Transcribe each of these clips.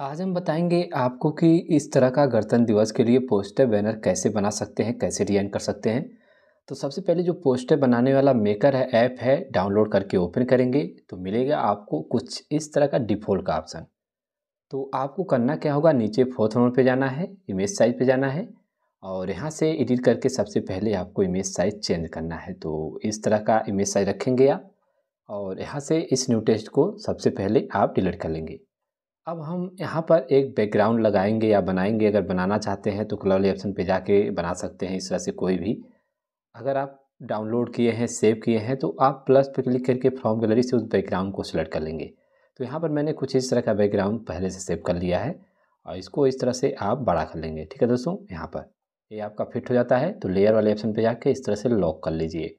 आज हम बताएँगे आपको कि इस तरह का गणतंत्र दिवस के लिए पोस्टर बैनर कैसे बना सकते हैं, कैसे डिज़ाइन कर सकते हैं। तो सबसे पहले जो पोस्टर बनाने वाला मेकर है, ऐप है, डाउनलोड करके ओपन करेंगे। तो मिलेगा आपको कुछ इस तरह का डिफ़ॉल्ट का ऑप्शन। तो आपको करना क्या होगा, नीचे फोर्थ नंबर पे जाना है, इमेज साइज़ पे जाना है और यहाँ से एडिट करके सबसे पहले आपको इमेज साइज़ चेंज करना है। तो इस तरह का इमेज साइज़ रखेंगे आप और यहाँ से इस न्यू टेस्ट को सबसे पहले आप डिलीट कर लेंगे। अब हम यहाँ पर एक बैकग्राउंड लगाएँगे या बनाएँगे, अगर बनाना चाहते हैं तो कलर ऑप्शन पे जाके बना सकते हैं, इस तरह से कोई भी। अगर आप डाउनलोड किए हैं सेव किए हैं तो आप प्लस पे क्लिक करके फ्रॉम गैलरी से उस बैकग्राउंड को सिलेक्ट कर लेंगे। तो यहाँ पर मैंने कुछ इस तरह का बैकग्राउंड पहले से सेव कर लिया है और इसको इस तरह से आप बड़ा कर लेंगे। ठीक है दोस्तों, यहाँ पर ये आपका फिट हो जाता है तो लेयर वाले ऑप्शन पर जाके इस तरह से लॉक कर लीजिए।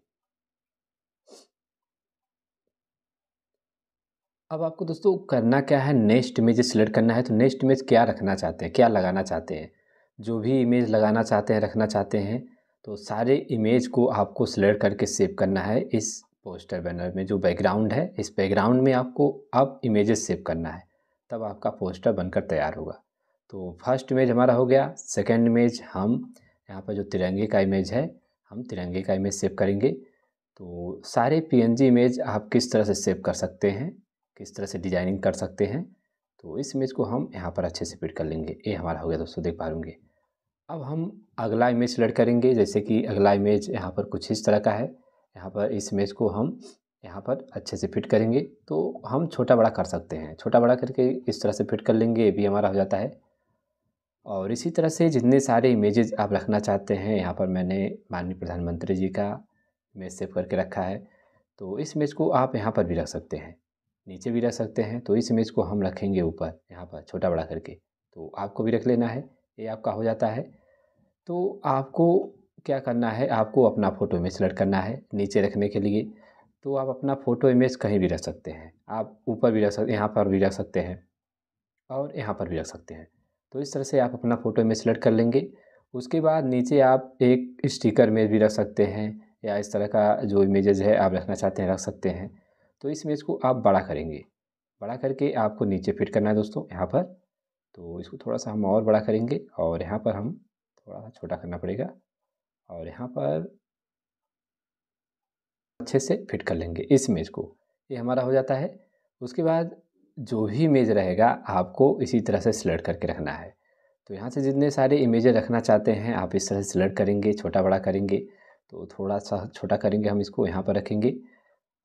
अब आपको दोस्तों करना क्या है? नेक्स्ट इमेज सिलेक्ट करना है तो नेक्स्ट इमेज क्या रखना चाहते हैं? क्या लगाना चाहते हैं? जो भी इमेज लगाना चाहते हैं, रखना चाहते हैं तो सारे इमेज को आपको सिलेक्ट करके सेव करना है इस पोस्टर बैनर में, जो बैकग्राउंड है, इस बैकग्राउंड में आपको अब इमेजेस सेव करना है, तब आपका पोस्टर बनकर तैयार होगा। तो फ़र्स्ट इमेज हमारा हो गया, सेकेंड इमेज हम, यहाँ पर जो तिरंगे का इमेज है, हम तिरंगे का इमेज सेव करेंगे तो सारे पीएनजी इमेज आप किस तरह से सेव कर सकते हैं? किस तरह से डिज़ाइनिंग कर सकते हैं तो इस इमेज को हम यहाँ पर अच्छे से फिट कर लेंगे। ये हमारा हो गया दोस्तों, देख पा लूँगे अब हम अगला इमेज सेलेक्ट करेंगे, जैसे कि अगला इमेज यहाँ पर कुछ इस तरह का है। यहाँ पर इस इमेज को हम यहाँ पर अच्छे से फिट करेंगे तो हम छोटा बड़ा कर सकते हैं। छोटा बड़ा करके इस तरह से फिट कर लेंगे, ये भी हमारा हो जाता है। और इसी तरह से जितने सारे इमेजेस आप रखना चाहते हैं, यहाँ पर मैंने माननीय प्रधानमंत्री जी का इमेज सेव करके रखा है तो इस इमेज को आप यहाँ पर भी रख सकते हैं। नीचे भी रख सकते हैं। तो इस इमेज को हम रखेंगे ऊपर, यहाँ पर, छोटा बड़ा करके। तो आपको भी रख लेना है, ये आपका हो जाता है। तो आपको क्या करना है, आपको अपना फ़ोटो इमेज सेलेक्ट करना है नीचे रखने के लिए। तो आप अपना फ़ोटो इमेज कहीं भी रख सकते हैं। आप ऊपर भी रख सकते यहाँ पर भी रख सकते हैं और यहाँ पर भी रख सकते हैं। तो इस तरह से आप अपना फ़ोटो इमेज सेलेक्ट कर लेंगे। उसके बाद नीचे आप एक स्टिकर में भी रख सकते हैं या इस तरह का जो इमेजेज है आप रखना चाहते हैं, रख सकते हैं। तो इस इमेज को आप बड़ा करेंगे। बड़ा करके आपको नीचे फिट करना है दोस्तों, यहाँ पर। तो इसको थोड़ा सा हम और बड़ा करेंगे और यहाँ पर हम थोड़ा सा छोटा करना पड़ेगा और यहाँ पर अच्छे से फिट कर लेंगे इस इमेज को। ये हमारा हो जाता है। उसके बाद जो भी इमेज रहेगा, आपको इसी तरह से सिलेक्ट करके रखना है। तो यहाँ से जितने सारे इमेज रखना चाहते हैं, आप इस तरह से सिलेक्ट करेंगे छोटा बड़ा करेंगे तो थोड़ा सा छोटा करेंगे हम इसको, यहाँ पर रखेंगे।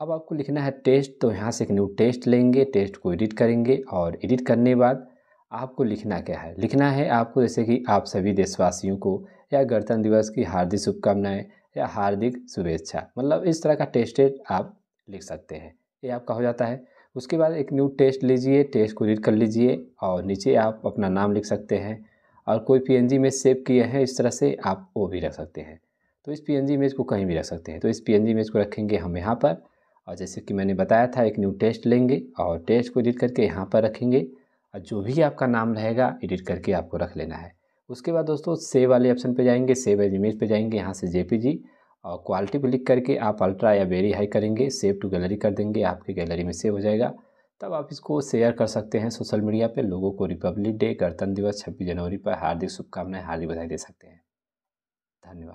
अब आपको लिखना है टेस्ट तो यहाँ से एक न्यू टेस्ट लेंगे, टेस्ट को एडिट करेंगे और एडिट करने बाद आपको लिखना क्या है? लिखना है आपको जैसे कि आप सभी देशवासियों को या गणतंत्र दिवस की हार्दिक शुभकामनाएँ या हार्दिक शुभेच्छा। मतलब इस तरह का टेस्टेड आप लिख सकते हैं। ये आपका हो जाता है। उसके बाद एक न्यू टेस्ट लीजिए, टेस्ट को एडिट कर लीजिए और नीचे आप अपना नाम लिख सकते हैं और कोई पी में सेव किए हैं, इस तरह से आप वो भी रख सकते हैं। तो इस पीएनजी इमेज को कहीं भी रख सकते हैं। तो इस पीएनजी इमेज को रखेंगे हम यहाँ पर। और जैसे कि मैंने बताया था, एक न्यू टेस्ट लेंगे और टेस्ट को एडिट करके यहाँ पर रखेंगे। और जो भी आपका नाम रहेगा एडिट करके आपको रख लेना है। उसके बाद दोस्तों सेव वाले ऑप्शन पे जाएँगे सेव एज इमेज पे जाएँगे यहाँ से जेपीजी और क्वालिटी पे क्लिक करके आप अल्ट्रा या वेरी हाई करेंगे सेव टू गैलरी कर देंगे, आपकी गैलरी में सेव हो जाएगा। तब आप इसको शेयर कर सकते हैं सोशल मीडिया पे, लोगों को रिपब्लिक डे गणतंत्र दिवस, छब्बीस जनवरी पर हार्दिक शुभकामनाएँ हार्दिक बधाई दे सकते हैं। धन्यवाद।